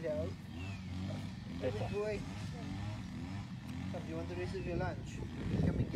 Hello. Baby boy. Come, do you want to receive your lunch? Coming